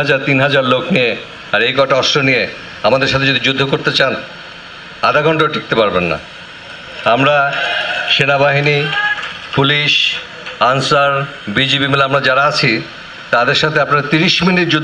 হাজার, তিন হাজার লোক নিয়ে আর এই কটা অস্ত্র নিয়ে আমাদের সাথে যদি যুদ্ধ করতে চান, আধা ঘন্টাও টিকতে পারবেন না। আমরা সেনাবাহিনী, পুলিশ, আনসার, বিজিবি মিলে আমরা যারা আছি, তাদের সাথে আপনারা তিরিশ মিনিট যুদ্ধ